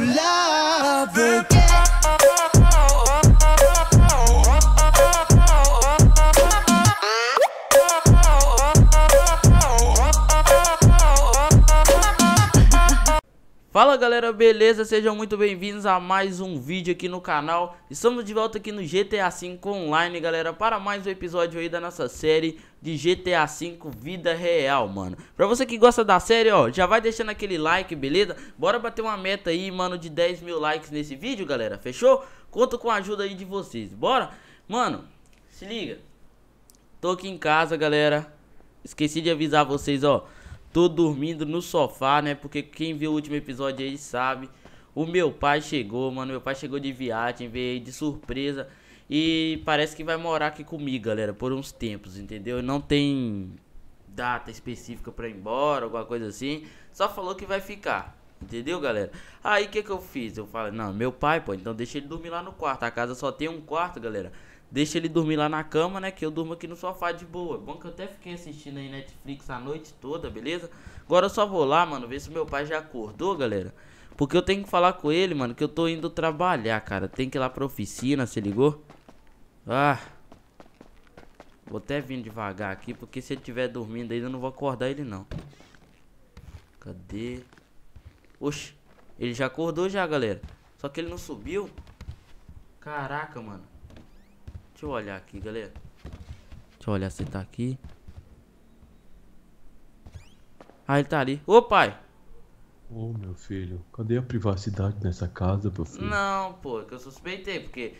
love the Fala galera, beleza? Sejam muito bem-vindos a mais um vídeo aqui no canal Estamos de volta aqui no GTA V Online, galera Para mais um episódio aí da nossa série de GTA V Vida Real, mano Pra você que gosta da série, ó, já vai deixando aquele like, beleza? Bora bater uma meta aí, mano, de 10 mil likes nesse vídeo, galera, fechou? Conto com a ajuda aí de vocês, bora? Mano, se liga Tô aqui em casa, galera Esqueci de avisar vocês, ó Tô dormindo no sofá, né? Porque quem viu o último episódio aí sabe. O meu pai chegou, mano. Meu pai chegou de viagem, veio de surpresa. E parece que vai morar aqui comigo, galera, por uns tempos, entendeu? Não tem data específica pra ir embora, alguma coisa assim. Só falou que vai ficar. Entendeu, galera? Aí o que que eu fiz? Eu falei, não, meu pai, pô, então deixa ele dormir lá no quarto. A casa só tem um quarto, galera. Deixa ele dormir lá na cama, né? Que eu durmo aqui no sofá de boa. Bom que eu até fiquei assistindo aí Netflix a noite toda, beleza? Agora eu só vou lá, mano, ver se meu pai já acordou, galera. Porque eu tenho que falar com ele, mano, que eu tô indo trabalhar, cara. Tem que ir lá pra oficina, se ligou? Ah. Vou até vir devagar aqui, porque se ele estiver dormindo ainda eu não vou acordar ele, não. Cadê? Oxi, ele já acordou já, galera. Só que ele não subiu. Caraca, mano. Deixa eu olhar aqui, galera. Deixa eu olhar se ele tá aqui. Ah, ele tá ali. Ô, pai. Ô meu filho, cadê a privacidade nessa casa, meu filho? Não, pô, é que eu suspeitei, porque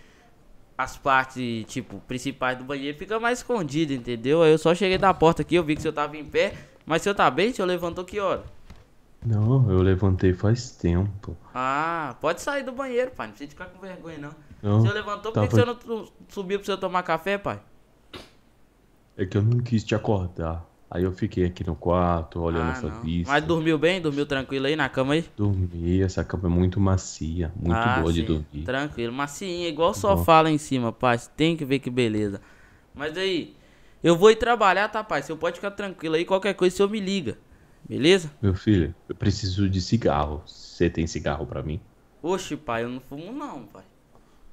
as partes, tipo, principais do banheiro ficam mais escondidas, entendeu? Aí eu só cheguei da porta aqui, eu vi que o senhor tava em pé. Mas o senhor tá bem? O senhor levantou que hora? Não, eu levantei faz tempo. Ah, pode sair do banheiro, pai. Não precisa ficar com vergonha, não. Não, o senhor levantou, por que, o tava- senhor não subiu pro senhor tomar café, pai? É que eu não quis te acordar. Aí eu fiquei aqui no quarto, olhando ah, essa não. vista. Mas dormiu bem? Dormiu tranquilo aí na cama aí? Dormi, essa cama é muito macia, muito ah, boa de sim, dormir. Tranquilo, macinha, igual o sofá lá em cima, pai. Você Tem que ver que beleza. Mas aí, eu vou ir trabalhar, tá, pai? Você pode ficar tranquilo aí, qualquer coisa, o senhor me liga. Beleza? Meu filho, eu preciso de cigarro. Você tem cigarro pra mim? Oxe, pai, eu não fumo não, pai.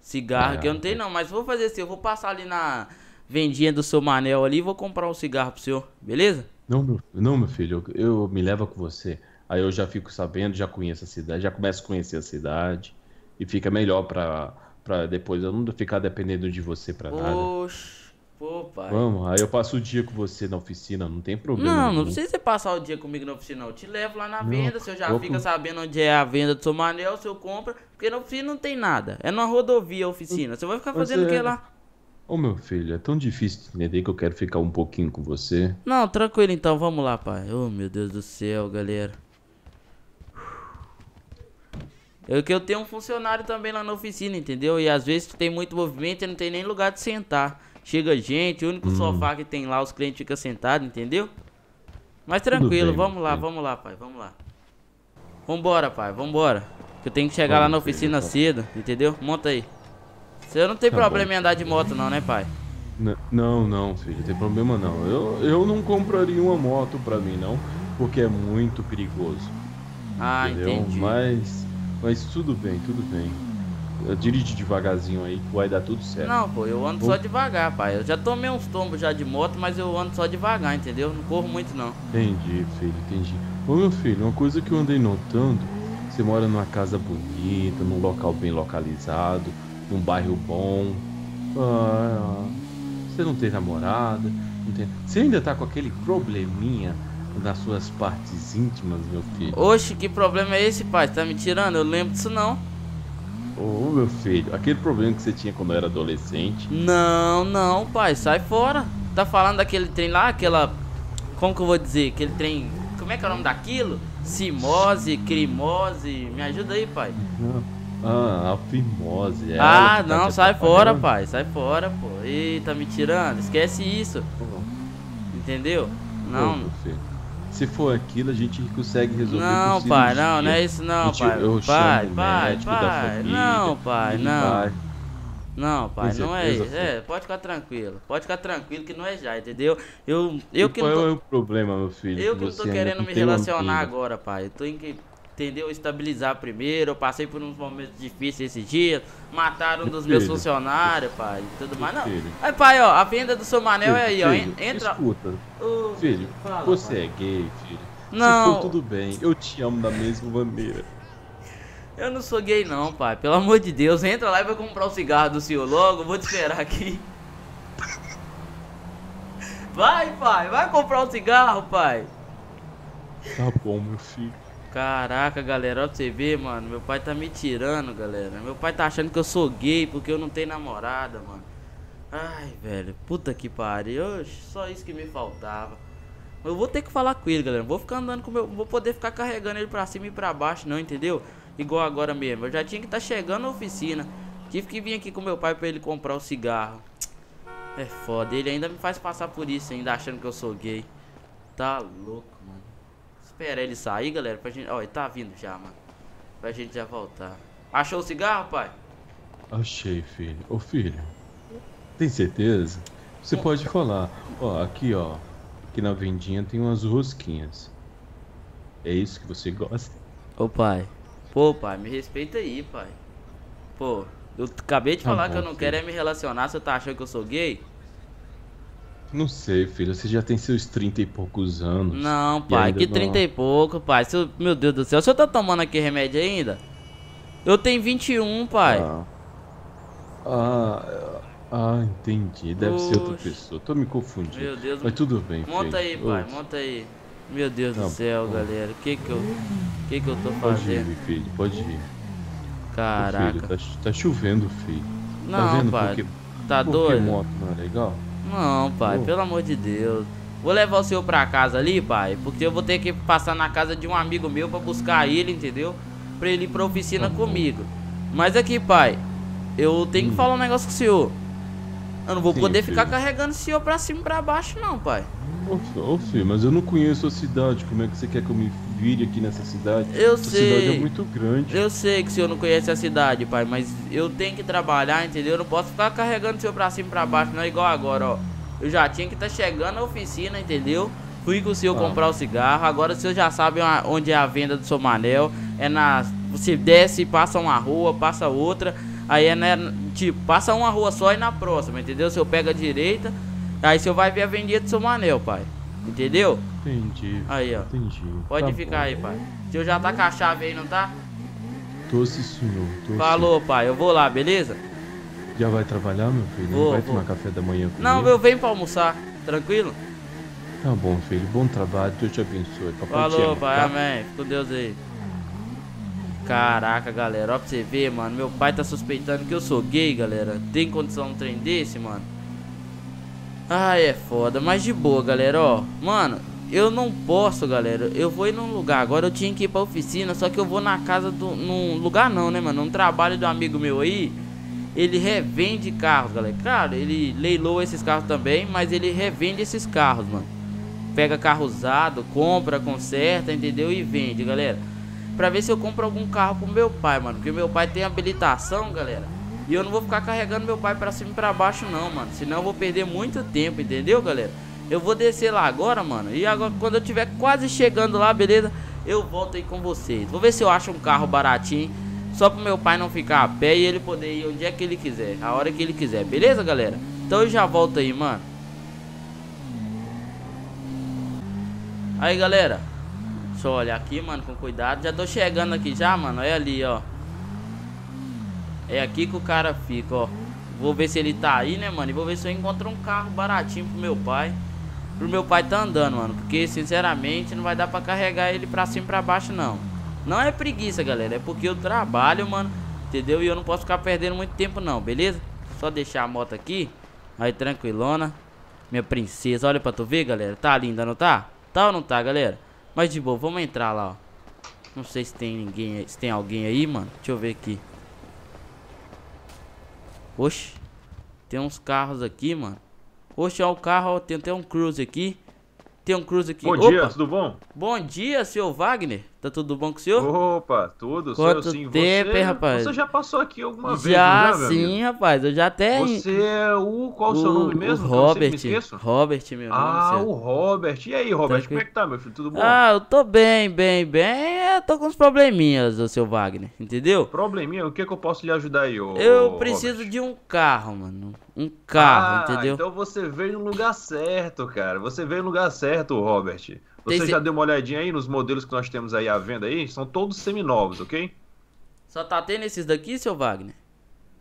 Cigarro Ah, aqui eu não tenho não, mas vou fazer assim, eu vou passar ali na vendinha do seu Manel ali e vou comprar um cigarro pro senhor, beleza? Não, meu, não, meu filho, eu, eu me leva com você. Aí eu já fico sabendo, já conheço a cidade, já começo a conhecer a cidade. E fica melhor pra, pra depois eu não ficar dependendo de você pra nada. Oxe, pô, pai. Vamos, aí eu passo o dia com você na oficina, não tem problema. Não, não nenhum. precisa você passar o dia comigo na oficina, não. Eu te levo lá na Não, venda, você já eu fica com- sabendo onde é a venda do seu Manel, seu compra, porque na oficina não tem nada. É numa rodovia a oficina. Você vai ficar fazendo o que é- lá? Ô meu filho, é tão difícil de entender que eu quero ficar um pouquinho com você. Não, tranquilo então, vamos lá, pai. Oh, meu Deus do céu, galera. Eu que eu tenho um funcionário também lá na oficina, entendeu? E às vezes tem muito movimento e não tem nem lugar de sentar. Chega gente, o Hum. único sofá que tem lá, os clientes ficam sentados, entendeu? Mas tranquilo, bem, vamos lá, filho. vamos lá, pai, vamos lá. Vambora, pai, vambora. Que eu tenho que chegar lá Vamos, na filho, oficina cedo, entendeu? Monta aí. Você não tem Tá problema bom. em andar de moto não, né, pai? Não, não, filho, não tem problema não. Eu, eu não compraria uma moto pra mim, não, porque é muito perigoso. Ah, entendeu? entendi. Mas, mas tudo bem, tudo bem. Dirige devagarzinho aí que vai dar tudo certo. Não, pô, eu ando Vou- só devagar, pai. Eu já tomei uns tombos já de moto, mas eu ando só devagar, entendeu? Não corro muito, não. Entendi, filho, entendi. Ô meu filho, uma coisa que eu andei notando, você mora numa casa bonita, num local bem localizado, num bairro bom. Ah, você não tem namorada, não tem... Você ainda tá com aquele probleminha nas suas partes íntimas, meu filho? Oxe, que problema é esse, pai? Você tá me tirando? Eu lembro disso, não. Ô meu filho, aquele problema que você tinha quando era adolescente. Não, não, pai, sai fora. Tá falando daquele trem lá, aquela. Como que eu vou dizer? Aquele trem. Como é que é o nome daquilo? Simose, crimose. Me ajuda aí, pai. Ah, a fimose. é ah, tá não, te sai fora, pai. Sai fora, pô. Tá me tirando. Esquece isso. Entendeu? Ô, Não. filho. Se for aquilo, a gente consegue resolver Não, pai, não, não é isso não, Gente, pai. eu pai, chamo pai, médico da pai. família, Não, pai, não. vai. Não, pai, Tem não é isso. É, pode ficar tranquilo. Pode ficar tranquilo que não é já, entendeu? Eu, eu E que qual não é tô, o problema, meu filho? eu que não tô querendo me relacionar amiga? agora, pai. Eu tô em que entendeu? Estabilizar primeiro. Eu passei por uns momentos difíceis esses dias. Mataram um dos meus filho. funcionários, pai. e Tudo mais. Não. filho. Aí, pai, ó, a venda do seu Manel é aí, ó. Entra. Escuta, filho, fala, você pai. é gay, filho. Não. Se for tudo bem, eu te amo da mesma maneira. Eu não sou gay, não, pai. Pelo amor de Deus. Entra lá e vai comprar o cigarro do senhor logo. Vou te esperar aqui. Vai, pai. Vai comprar o cigarro, pai. Tá bom, meu filho. Caraca, galera, ó pra você ver, mano. Meu pai tá me tirando, galera. Meu pai tá achando que eu sou gay porque eu não tenho namorada, mano. Ai, velho, puta que pariu. Oxe, Só isso que me faltava. Eu vou ter que falar com ele, galera. Vou ficar andando com meu. Vou poder ficar carregando ele pra cima e pra baixo, não, entendeu? Igual agora mesmo. Eu já tinha que estar chegando na oficina. Tive que vir aqui com meu pai pra ele comprar o cigarro. É foda. Ele ainda me faz passar por isso, ainda achando que eu sou gay. Tá louco, mano. Espera ele sair, galera, pra gente. Ó, ele tá vindo já, mano. Pra gente já voltar. Achou o cigarro, pai? Achei, filho. Ô, filho, tem certeza? Você pode falar. Ó, aqui, ó. Aqui na vendinha tem umas rosquinhas. É isso que você gosta? Ô, pai. Pô, pai, me respeita aí, pai. Pô, eu acabei de Tá falar que bom, eu não filho. quero é me relacionar. Você tá achando que eu sou gay? Não sei, filho. Você já tem seus 30 e poucos anos. Não, pai, que não- 30 e pouco, pai. Se eu- meu Deus do céu, o senhor tá tomando aqui remédio ainda? Eu tenho 21, pai. Ah, ah, ah, entendi. Deve ser outra pessoa. Tô me confundindo. Meu Deus. Mas tudo bem, filho. Monta aí, pai, monta aí. Meu Deus do Tá céu, bom. galera. O que que eu. O que que eu tô Pode ir, fazendo? filho. Pode ir. Ô, Caraca. Filho, tá, tá chovendo, filho. tá Não, vendo pai. porque, Tá porque doido? moto não é legal? Não, pai, pelo amor de Deus. Vou levar o senhor pra casa ali, pai, porque eu vou ter que passar na casa de um amigo meu pra buscar ele, entendeu? Pra ele ir pra oficina Tá comigo. Mas aqui, pai, eu tenho que Hum. falar um negócio com o senhor. Eu não vou Sim, poder ficar filho. carregando o senhor pra cima e pra baixo, não, pai. Ô, filho, mas eu não conheço a cidade. Como é que você quer que eu me vire aqui nessa cidade? Eu Essa cidade sei. é muito grande. Eu sei que o senhor não conhece a cidade, pai, mas eu tenho que trabalhar, entendeu? Eu não posso ficar carregando o senhor pra cima e pra baixo, não é igual agora, ó. Eu já tinha que estar chegando na oficina, entendeu? Fui com o senhor Ah. comprar o cigarro, agora o senhor já sabe onde é a venda do seu Manel. É na. Você desce, passa uma rua, passa outra. Aí é né, tipo, passa uma rua só e na próxima, entendeu? O senhor pega a direita, aí o senhor vai ver a vendinha do seu Manel, pai. Entendeu? Entendi. Aí, ó. Entendi. Pode Tá ficar bom. aí, pai. O senhor já tá com a chave aí, não tá? Tô sim, senhor. Tô Falou, pai. Eu vou lá, beleza? sim. Já vai trabalhar, meu filho? Vou, não vai vou. tomar café da manhã comigo? Não, eu venho pra almoçar. Tranquilo? Tá bom, filho. Bom trabalho. Deus te abençoe. Papai Falou, ama, pai. tá? Amém. Fica com Deus aí. Caraca, galera. Ó pra você ver, mano. Meu pai tá suspeitando que eu sou gay, galera. Tem condição um trem desse, mano? Ai, é foda. Mas de boa, galera, ó. Mano, eu não posso, galera. Eu vou ir num lugar. Agora eu tinha que ir pra oficina. Só que eu vou na casa do. Num lugar não, né, mano? Num trabalho do amigo meu aí. Ele revende carros, galera. Claro, ele leiloa esses carros também. Mas ele revende esses carros, mano. Pega carro usado, compra, conserta, entendeu? E vende, galera. Pra ver se eu compro algum carro pro meu pai, mano. Porque meu pai tem habilitação, galera. E eu não vou ficar carregando meu pai pra cima e pra baixo, não, mano. Senão eu vou perder muito tempo, entendeu, galera? Eu vou descer lá agora, mano. E agora, quando eu tiver quase chegando lá, beleza? Eu volto aí com vocês. Vou ver se eu acho um carro baratinho. Só pro meu pai não ficar a pé e ele poder ir onde é que ele quiser. A hora que ele quiser, beleza, galera? Então eu já volto aí, mano. Aí, galera. Deixa eu olhar aqui, mano, com cuidado. Já tô chegando aqui já, mano. É ali, ó. É aqui que o cara fica, ó. Vou ver se ele tá aí, né, mano? E vou ver se eu encontro um carro baratinho pro meu pai. Pro meu pai tá andando, mano. Porque, sinceramente, não vai dar pra carregar ele pra cima e pra baixo, não. Não é preguiça, galera. É porque eu trabalho, mano. Entendeu? E eu não posso ficar perdendo muito tempo, não, beleza? Só deixar a moto aqui. Aí, tranquilona. Minha princesa. Olha pra tu ver, galera. Tá linda, não tá? Tá ou não tá, galera? Mas de boa, vamos entrar lá, ó. Não sei se tem ninguém, se tem alguém aí, mano. Deixa eu ver aqui. Oxe, tem uns carros aqui, mano. Oxe, ó o carro, ó, tem até um cruze aqui. Tem um cruze aqui. Bom Opa, dia, tudo bom? Bom dia, senhor Wagner. Tá tudo bom com o senhor? Opa, tudo? Quanto sim. tempo, você, hein, rapaz? Você já passou aqui alguma vez, já, é, sim, rapaz. Eu já até. Você é o... Qual o seu nome mesmo? O que Robert. me? Robert, meu Ah, nome. o senhor. Robert. E aí, Robert, Tranquilo. como é que tá, meu filho? Tudo bom? Ah, eu tô bem, bem, bem. Eu tô com uns probleminhas, o seu Wagner, entendeu? Probleminha, o que que eu posso lhe ajudar aí, ô Eu preciso Robert? de um carro, mano. Um carro, ah, entendeu? então você veio no lugar certo, cara. Você veio no lugar certo, Robert. Você Tem já se- deu uma olhadinha aí nos modelos que nós temos aí à venda aí? São todos seminovos, ok? Só tá tendo esses daqui, seu Wagner?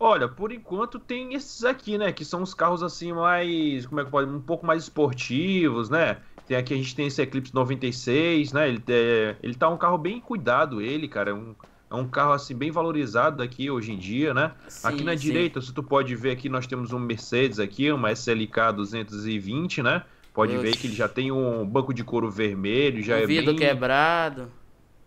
Olha, por enquanto tem esses aqui, né? Que são os carros assim mais. Como é que pode? Um pouco mais esportivos, né? Tem aqui a gente tem esse Eclipse 96, né? Ele, é, ele tá um carro bem cuidado, ele, cara. É um, é um carro assim bem valorizado aqui hoje em dia, né? aqui Sim, na sim. direita, se tu pode ver aqui, nós temos um Mercedes aqui, uma SLK 220, né? Pode ver Oxe. que ele já tem um banco de couro vermelho, já o é vidro bem... quebrado.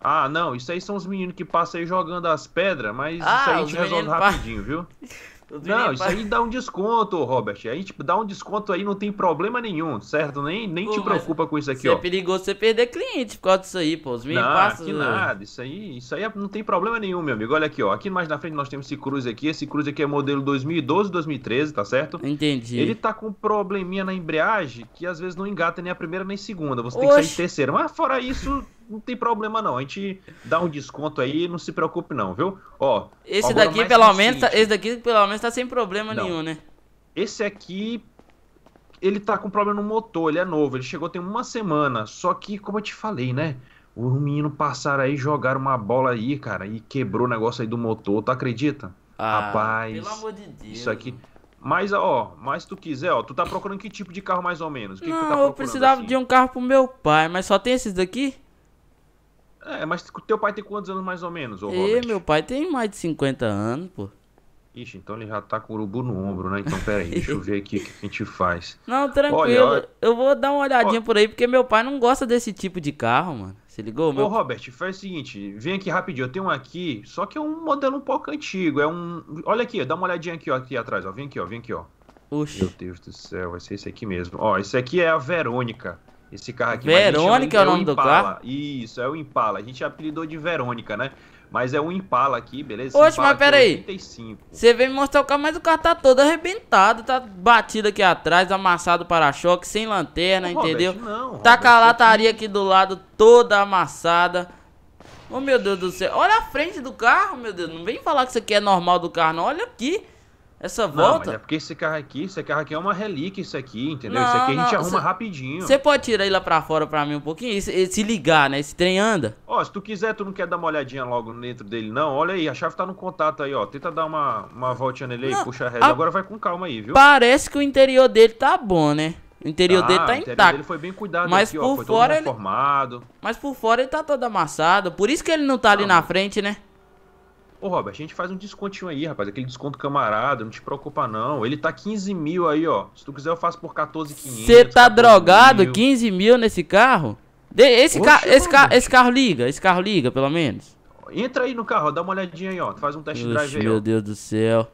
Ah, não, isso aí são os meninos que passam aí jogando as pedras, mas Ah, isso aí gente resolve rapidinho, viu? Não, isso aí dá um desconto, Robert. A gente dá um desconto aí, não tem problema nenhum, certo? Nem, nem Pô, te preocupa com isso aqui, Isso ó. é perigoso você perder cliente por causa disso aí, pô. Os meninos Não, passam. que nada, isso aí, isso aí é- não tem problema nenhum, meu amigo. Olha aqui, ó. Aqui mais na frente nós temos esse Cruze aqui. Esse Cruze aqui é modelo 2012, 2013, tá certo? Entendi. Ele tá com um probleminha na embreagem que às vezes não engata nem a primeira nem a segunda. Você tem que sair Oxe. de terceira. Mas fora isso, não tem problema não. A gente dá um desconto aí, não se preocupe não, viu? Ó, Esse daqui, pelo menos, tá, esse daqui, pelo menos, tá sem problema Não. nenhum, né? Esse aqui, ele tá com problema no motor, ele é novo, ele chegou tem uma semana. Só que, como eu te falei, né? O menino passaram aí, jogaram uma bola aí, cara, e quebrou o negócio aí do motor, tu acredita? Ah, Rapaz, Pelo amor de Deus. Isso aqui. Mas, ó, mas se tu quiser, ó, tu tá procurando que tipo de carro mais ou menos? O que, que tu tá Não, procurando? eu precisava assim? de um carro pro meu pai, mas só tem esses daqui? É, mas teu pai tem quantos anos mais ou menos, ô E Robert? meu pai tem mais de 50 anos, pô. Ixi, então ele já tá com o urubu no ombro, né? Então, pera aí, deixa eu ver aqui o que a gente faz. Não, tranquilo. Olha, olha- Eu vou dar uma olhadinha por aí, porque meu pai não gosta desse tipo de carro, mano. Se ligou? Ô, Meu... Robert, faz o seguinte, vem aqui rapidinho, eu tenho um aqui, só que é um modelo um pouco antigo, é um... Olha aqui, dá uma olhadinha aqui, ó, aqui atrás, ó, vem aqui, ó, vem aqui, ó. Oxi. Meu Deus do céu, vai ser esse aqui mesmo. Ó, esse aqui é a Verônica. Esse carro aqui. Verônica é o nome do Impala. Isso, é o Impala. A gente apelidou de Verônica, né? Mas é um Impala aqui, beleza? Oxe, Impala mas é pera aí. 85. Você veio me mostrar o carro, mas o carro tá todo arrebentado, tá batido aqui atrás, amassado para-choque, sem lanterna, Ô, Robert, entendeu? Não, Tá com a Robert, lataria aqui do lado toda amassada. Oh meu Deus do céu, olha a frente do carro, meu Deus. Não vem falar que isso aqui é normal do carro, não. Olha aqui. Essa Não, mas volta. é porque esse carro aqui, esse carro aqui é uma relíquia, isso aqui, entendeu? Não, isso aqui a gente não, arruma cê- rapidinho. Você pode tirar ele lá pra fora pra mim um pouquinho? E se, se ligar, né? Esse trem anda. Ó, se tu quiser, tu não quer dar uma olhadinha logo dentro dele, não? Olha aí, a chave tá no contato aí, ó. Tenta dar uma, uma voltinha nele aí, Não, puxa a a- Agora vai com calma aí, viu? Parece que o interior dele tá bom, né? O interior dele Ah, tá o interior intacto. dele foi bem cuidado Mas aqui, por ó. Foi fora todo ele- reformado. Mas por fora ele tá todo amassado. Por isso que ele não tá ali Não, na frente, né? Ô, Robert, a gente faz um descontinho aí, rapaz. Aquele desconto camarada, não te preocupa não. Ele tá 15 mil aí, ó. Se tu quiser, eu faço por 14,500. Você tá 14 drogado? mil. 15 mil nesse carro? De- esse, Oxe, ca esse, ca esse carro liga? Esse carro liga, pelo menos? Entra aí no carro, ó, dá uma olhadinha aí, ó. Faz um test drive Oxe, aí, meu ó. Deus do céu.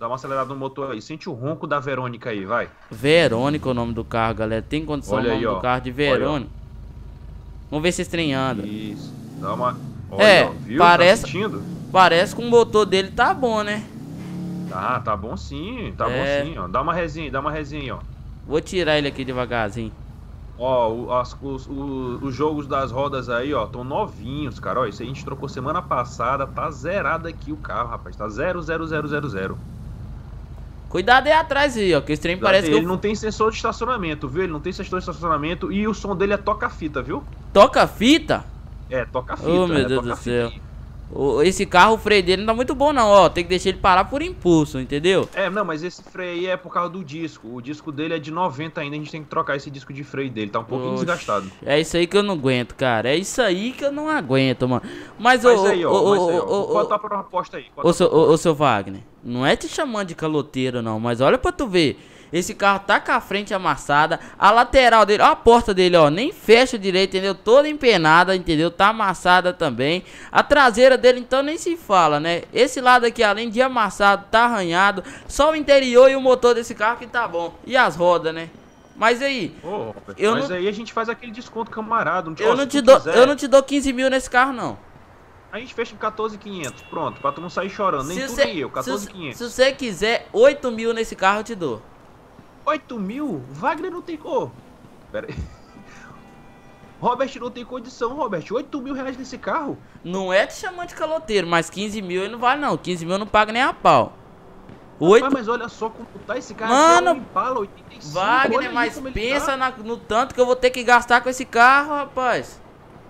Dá uma acelerada no motor aí. Sente o ronco da Verônica aí, vai. Verônica é o nome do carro, galera. Tem condição Olha o nome aí, do ó. carro de Olha, Verônica. Vamos ver se esse trem anda. Isso. Dá uma. Olha, É, viu? parece- Tá? Parece que o motor dele tá bom, né? Tá, tá bom sim. Tá É. bom sim, ó. Dá uma resinha, aí, dá uma resinha aí, ó. Vou tirar ele aqui devagarzinho. Ó, o- as- os, o- os jogos das rodas aí, ó, tão novinhos, cara. Ó, isso aí a gente trocou semana passada. Tá zerado aqui o carro, rapaz. Tá 00000. Cuidado aí atrás aí, ó. Que esse trem parece que ele eu... não tem sensor de estacionamento, viu? Ele não tem sensor de estacionamento e o som dele é toca-fita, viu? Toca fita. É. Oh, meu é Deus do céu. O- esse carro, o freio dele não tá muito bom, não, ó. Tem que deixar ele parar por impulso, entendeu? É, não, mas esse freio aí é por causa do disco. O disco dele é de 90 ainda, a gente tem que trocar esse disco de freio dele. Tá um pouquinho Oxe, desgastado. É isso aí que eu não aguento, cara. É isso aí que eu não aguento, mano. Mas, ô, ô, aí, ó, ô, Qual tá a proposta aí? Ô, seu, ô, ô, seu Wagner, não é te chamando de caloteiro, não, mas olha pra tu ver. Esse carro tá com a frente amassada, a lateral dele, ó, a porta dele, ó, nem fecha direito, entendeu? Toda empenada, entendeu? Tá amassada também. A traseira dele, então, nem se fala, né? Esse lado aqui, além de amassado, tá arranhado. Só o interior e o motor desse carro que tá bom. E as rodas, né? Mas aí, Robert, Eu mas não- aí a gente faz aquele desconto camarada. eu ó, não se te dou, quiser, eu não te dou 15 mil nesse carro, não. A gente fecha em 14,500. Pronto, pra tu não sair chorando. Nem Se tu você- nem eu, se, 14,500. se você quiser 8 mil nesse carro, eu te dou. 8 mil? Wagner não tem cor. Pera aí. Robert não tem condição, Robert. 8 mil reais nesse carro? Não é te chamando de caloteiro, mas 15 mil ele não vale, não. 15 mil eu não paga nem a pau. Rapaz, 8 mas olha só como tá esse carro Mano, aqui. É um Impala 85. olha Wagner, mas pensa tá. na- no tanto que eu vou ter que gastar com esse carro, rapaz.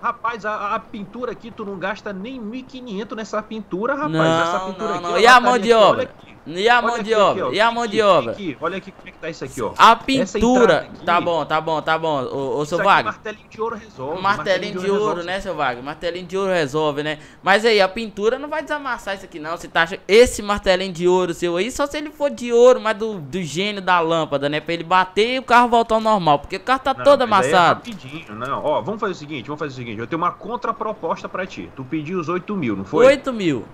Rapaz, a, a pintura aqui, tu não gasta nem 1.500 nessa pintura, rapaz. Não, Essa pintura não, aqui, não. E a mão de obra? aqui. E a Olha mão aqui, de aqui, obra? ó. E a mão aqui, de obra? aqui. Olha aqui como é que tá isso aqui, ó. A pintura. entrada aqui- Tá bom, tá bom, tá bom. Ô, ô seu aqui, Wagner. martelinho de ouro resolve. Martelinho de ouro, resolve. né, seu Wagner? Martelinho de ouro resolve, né? Mas aí, a pintura não vai desamassar isso aqui, não. Você tá achando esse martelinho de ouro seu aí, só se ele for de ouro, mas do, do gênio da lâmpada, né? Pra ele bater e o carro voltar ao normal. Porque o carro tá Não, todo é amassado. rapidinho, não. Ó, vamos fazer o seguinte, vamos fazer o seguinte. Eu tenho uma contraproposta pra ti. Tu pediu os 8 mil, não foi? 8 mil.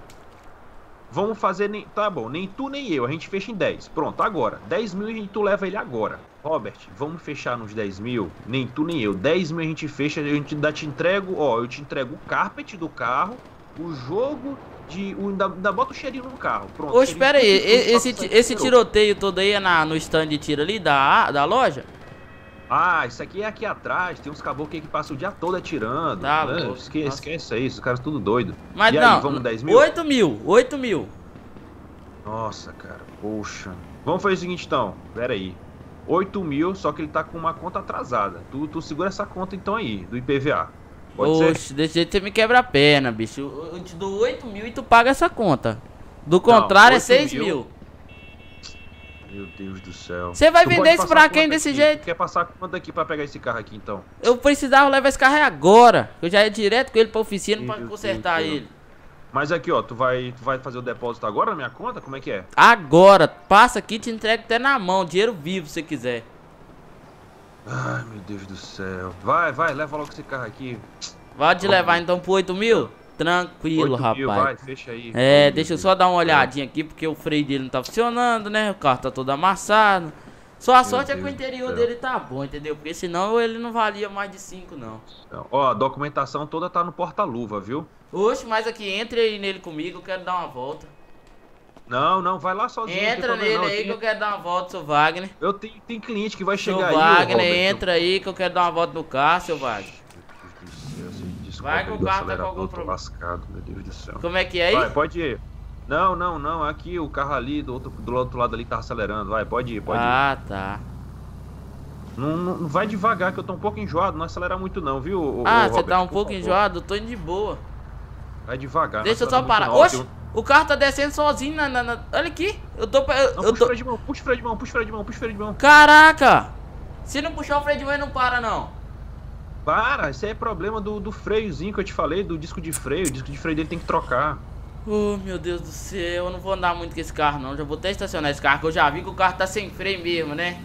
Vamos fazer nem. Tá bom, nem tu nem eu. A gente fecha em 10. Pronto, agora. 10 mil e tu leva ele agora. Robert, vamos fechar nos 10 mil? Nem tu nem eu. 10 mil a gente fecha, a gente ainda te entrego, ó, eu te entrego o carpet do carro, o jogo de. O, ainda, ainda bota o cheirinho no carro. Pronto. Ô, espera aí. Esse, esse tiroteio todo aí é na, no stand de tiro ali da, da loja? Ah, isso aqui é aqui atrás. Tem uns caboclos que passam o dia todo atirando. Tá né? Esquece, Nossa. esquece isso, os caras tudo doido. Mas e não. aí, vamos 10 mil? 8 mil. 8 mil. Nossa, cara, poxa. Vamos fazer o seguinte então, pera aí. 8 mil, só que ele tá com uma conta atrasada. Tu, tu segura essa conta então aí, do IPVA. Pode ser? Oxe, desse jeito você me quebra a perna, bicho. Eu, eu te dou 8 mil e tu paga essa conta. Do contrário, é 8 6 mil. mil. Meu Deus do céu. Você vai Tu vender pode isso pra quem desse aqui? jeito? Quer passar quanto aqui pra pegar esse carro aqui então? Eu precisava levar esse carro agora. Eu já ia direto com ele pra oficina Meu pra Deus consertar céu. ele. Mas aqui, ó, tu vai, tu vai fazer o depósito agora na minha conta? Como é que é? Agora, passa aqui e te entrega até na mão, dinheiro vivo se você quiser. Ai, meu Deus do céu. Vai, vai, leva logo esse carro aqui. Vai te Vamos. levar então pro 8 mil? Tranquilo, 8 rapaz. mil, vai, fecha aí. É, deixa eu Deus só dar uma olhadinha aqui, porque o freio dele não tá funcionando, né? O carro tá todo amassado. Só a Meu sorte é que o Deus interior dele tá bom, entendeu? Porque senão ele não valia mais de 5, não. Ó, a documentação toda tá no porta-luva, viu? Oxe, mas aqui, entre aí nele comigo, eu quero dar uma volta. Não, não, vai lá sozinho. Entra nele não. aí Eu que eu tenho- quero dar uma volta, seu Wagner. Eu tenho, tem cliente que vai Seu chegar aí. ô, Wagner, entra aí que eu quero dar uma volta no carro, seu Wagner. Meu Deus do céu, você descobre Vai que o carro tá com algum problema. lascado, meu Deus do céu. Como é que é aí? Vai, pode ir. Não, não, não, aqui o carro ali do outro, do outro lado ali tá acelerando. Vai, pode ir, pode ah, tá. ir. Não, não, não vai devagar que eu tô um pouco enjoado, não acelera muito não, viu? Ah, você tá um pouco enjoado? Eu tô indo de boa. Vai devagar. Deixa eu só parar. não, Oxe, o carro tá descendo sozinho na, na- na- Olha aqui. Eu tô. Eu, Não, eu puxa o tô. freio de mão, puxa o freio de mão, puxa o freio de mão, puxa o freio de mão. Caraca! Se não puxar o freio de mão, ele não para, não. Para, isso aí é problema do, do freiozinho que eu te falei, do disco de freio. O disco de freio dele tem que trocar. Oh, meu Deus do céu. Eu não vou andar muito com esse carro, não. Já vou até estacionar esse carro, que eu já vi que o carro tá sem freio mesmo, né?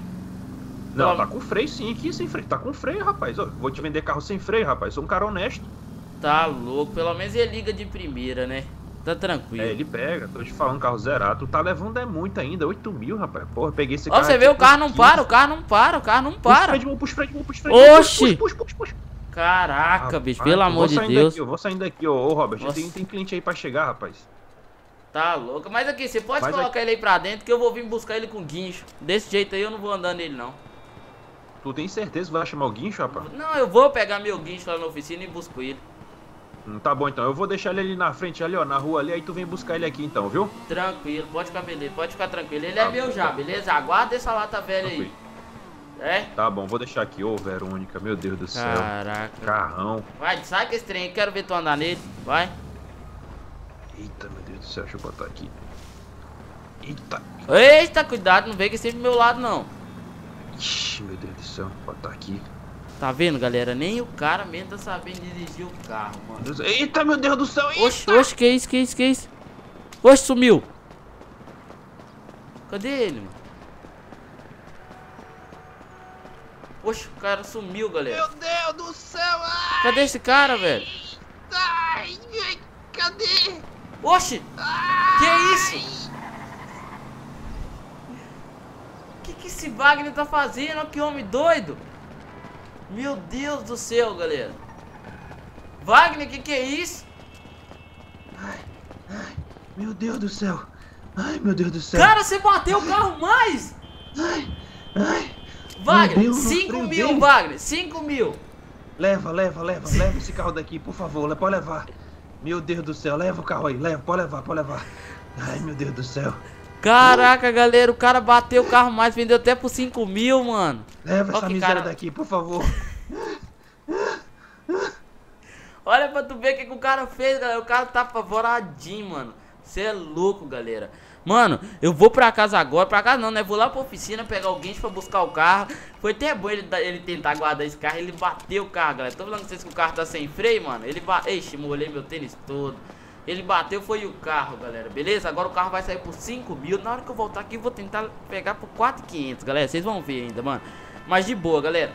Não, Ó. tá com freio sim, aqui sem freio. Tá com freio, rapaz. Ó, vou te vender carro sem freio, rapaz. Sou um cara honesto. Tá louco. Pelo menos ele liga de primeira, né? Tá tranquilo. É, ele pega, tô te falando, carro zerado. Tu tá levando é muito ainda, 8 mil, rapaz. Porra, peguei esse Ó, carro. você aqui vê, o carro não 15. para, o carro não para, o carro não Puxa para. freio de mão, puxa freio de mão, puxa freio de mão. Oxi! Puxa, puxa, puxa, puxa. Caraca, bicho, pelo amor de Deus. Aqui, eu vou saindo aqui, ô, ô Robert. Tem, tem cliente aí pra chegar, rapaz. Tá louco. Mas aqui, você pode Mas colocar ele aí pra dentro que eu vou vir buscar ele com guincho. Desse jeito aí eu não vou andar nele, não. Tu tem certeza que vai chamar o guincho, rapaz? Não, eu vou pegar meu guincho lá na oficina e busco ele. Hum, tá bom então, eu vou deixar ele ali na frente, ali ó, na rua ali, aí tu vem buscar ele aqui então, viu? Tranquilo, pode ficar beleza, pode ficar tranquilo. Ele Tá é meu bom, já, tá. beleza? Aguarda essa lata velha aí. Tranquilo. É? Tá bom, vou deixar aqui. Ô, Verônica, meu Deus do céu. Caraca. Carrão. Vai, sai com esse trem aí, quero ver tu andar nele. Vai. Eita, meu Deus do céu, deixa eu botar aqui. Eita. Eita, cuidado, não vem que sempre do meu lado não. Ixi, meu Deus do céu, botar aqui. Tá vendo, galera? Nem o cara mesmo tá sabendo dirigir o carro, mano. Eita, meu Deus do céu. eita. Oxe, oxe, que isso, que isso, que isso? Oxe, sumiu. Cadê ele, mano? Oxe, o cara sumiu, galera. Meu Deus do céu! Ai, Cadê esse cara, velho? ai, ai, cadê? Oxe! Que isso? que, que esse Wagner tá fazendo? Que homem doido. Meu Deus do céu, galera. Wagner, que que é isso? Ai, ai, meu Deus do céu. Ai, meu Deus do céu. Cara, você bateu o carro mais! Ai, ai. Wagner, Deus, 5 meu mil. Wagner, 5 mil. Leva, leva, leva, leva esse carro daqui, por favor, pode levar. Meu Deus do céu, leva o carro aí, leva, pode levar, pode levar. Ai, meu Deus do céu. Caraca, galera, o cara bateu o carro mais, vendeu até por 5 mil, mano. Leva essa miséria cara- daqui, por favor. Olha pra tu ver o que, que o cara fez, galera. O cara tá apavoradinho, mano. Você é louco, galera. Mano, eu vou pra casa agora. Pra casa não, né? Vou lá pra oficina pegar guincho pra buscar o carro. Foi até bom ele, ele tentar guardar esse carro. Ele bateu o carro, galera. Tô falando com vocês que o carro tá sem freio, mano. Ele bateu. Ixi, molhei meu tênis todo. Ele bateu, foi o carro, galera. Beleza? Agora o carro vai sair por 5 mil. Na hora que eu voltar aqui, eu vou tentar pegar por 4,500, galera. Vocês vão ver ainda, mano. Mas de boa, galera.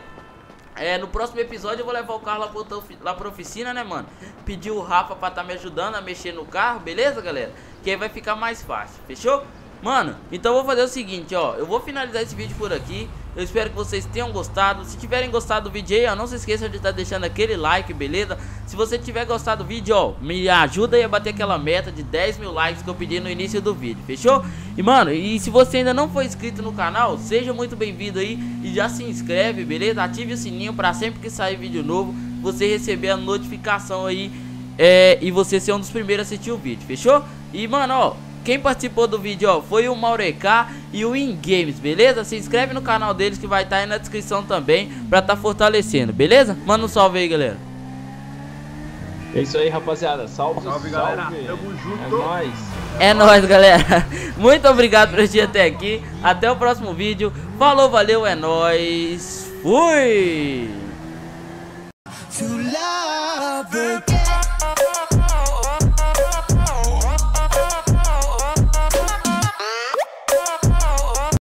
É, no próximo episódio eu vou levar o carro lá, pro, lá pra oficina, né, mano? Pedir o Rafa pra tá me ajudando a mexer no carro, beleza, galera? Que aí vai ficar mais fácil, fechou? Mano, então eu vou fazer o seguinte, ó. Eu vou finalizar esse vídeo por aqui. Eu espero que vocês tenham gostado. Se tiverem gostado do vídeo aí, ó, não se esqueçam de estar deixando aquele like, beleza? Se você tiver gostado do vídeo, ó, me ajuda aí a bater aquela meta de 10 mil likes que eu pedi no início do vídeo, fechou? E, mano, e se você ainda não for inscrito no canal, seja muito bem-vindo aí e já se inscreve, beleza? Ative o sininho pra sempre que sair vídeo novo, você receber a notificação aí é, e você ser um dos primeiros a assistir o vídeo, fechou? E, mano, ó, quem participou do vídeo, ó, foi o Maureká e o InGames, beleza? Se inscreve no canal deles que vai estar aí na descrição também pra tá fortalecendo, beleza? Manda um salve aí, galera. É isso aí, rapaziada. Salve, Salve, salve. galera. Tamo É junto. nóis. É nóis, galera. Muito obrigado por assistir até aqui. Até o próximo vídeo. Falou, valeu, é nóis. Fui! to love again.